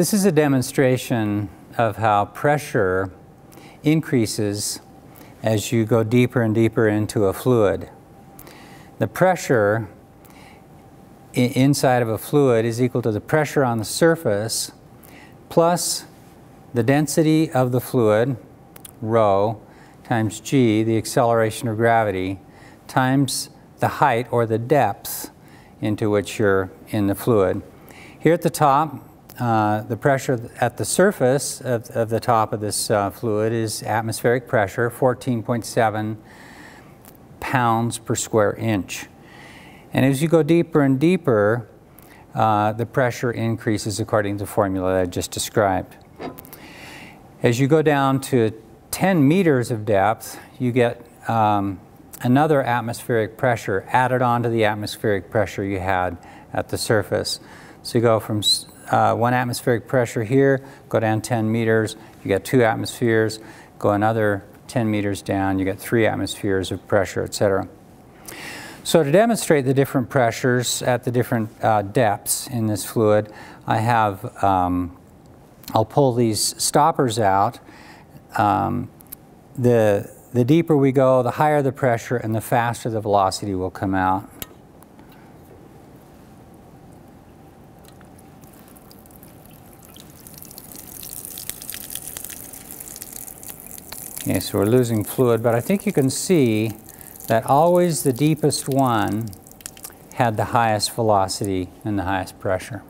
This is a demonstration of how pressure increases as you go deeper and deeper into a fluid. The pressure inside of a fluid is equal to the pressure on the surface plus the density of the fluid, rho, times g, the acceleration of gravity, times the height or the depth into which you're in the fluid. Here at the top, uh, the pressure at the surface of, of the top of this uh, fluid is atmospheric pressure, 14.7 pounds per square inch. And as you go deeper and deeper, uh, the pressure increases according to the formula that I just described. As you go down to 10 meters of depth, you get um, another atmospheric pressure added on to the atmospheric pressure you had at the surface. So you go from uh, one atmospheric pressure here, go down 10 meters, you get two atmospheres, go another 10 meters down, you get three atmospheres of pressure, etc. So to demonstrate the different pressures at the different uh, depths in this fluid, I have, um, I'll pull these stoppers out. Um, the, the deeper we go, the higher the pressure and the faster the velocity will come out. Okay, so we're losing fluid, but I think you can see that always the deepest one had the highest velocity and the highest pressure.